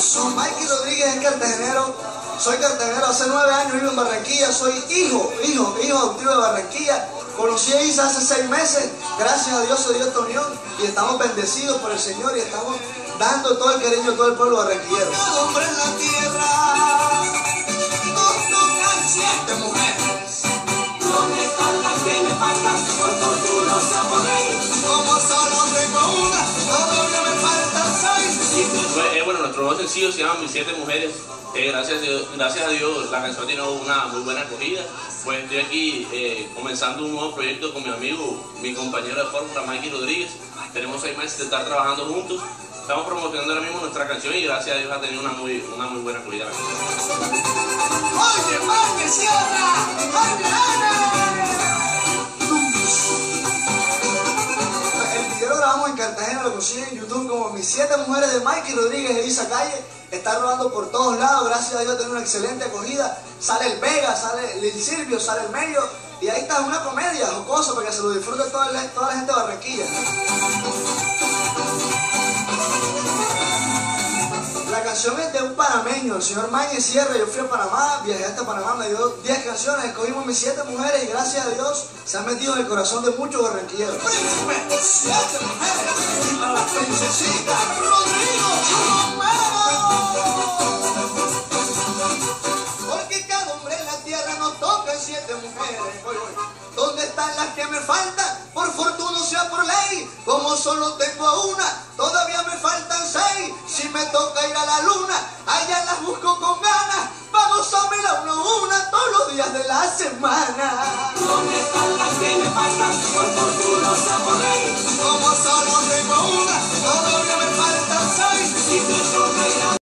Son Mikey Rodríguez es cartagenero. Soy cartagenero hace nueve años, vivo en Barranquilla. Soy hijo, hijo, hijo adoptivo de Barranquilla. Conocí a Isa hace seis meses. Gracias a Dios se dio esta unión y estamos bendecidos por el Señor y estamos dando todo el cariño a todo el pueblo barranquillero. Bueno, nuestro nuevo sencillo se llama Mis Siete Mujeres. Eh, gracias, a Dios, gracias a Dios la canción tiene una muy buena acogida. Pues estoy aquí eh, comenzando un nuevo proyecto con mi amigo, mi compañero de fórmula, Mikey Rodríguez. Tenemos seis meses de estar trabajando juntos. Estamos promocionando ahora mismo nuestra canción y gracias a Dios ha tenido una muy, una muy buena acogida. Oye, Sierra, oye, Cartagena, lo consiguen en YouTube como Mis Siete Mujeres de Mikey Rodríguez e Isa Calle. Está rodando por todos lados, gracias a Dios tiene una excelente acogida. Sale el Vega, sale Lil Silvio, sale el medio. Y ahí está una comedia jocosa para que se lo disfrute toda la, toda la gente de Barranquilla. Canción es de un panameño, el señor Mañez Sierra. Yo fui a Panamá, viajé hasta Panamá, me dio 10 canciones, escogimos mis 7 mujeres y gracias a Dios se han metido en el corazón de muchos barranquilleros. Siete mujeres, la princesita Rodrigo. Porque cada hombre en la tierra nos toca siete mujeres. ¿Dónde están las que me faltan? Por fortuna sea por ley. Como solo tengo a una, todavía me faltan seis. Si me toca allá las busco con ganas, vamos a verla uno a una todos los días de la semana.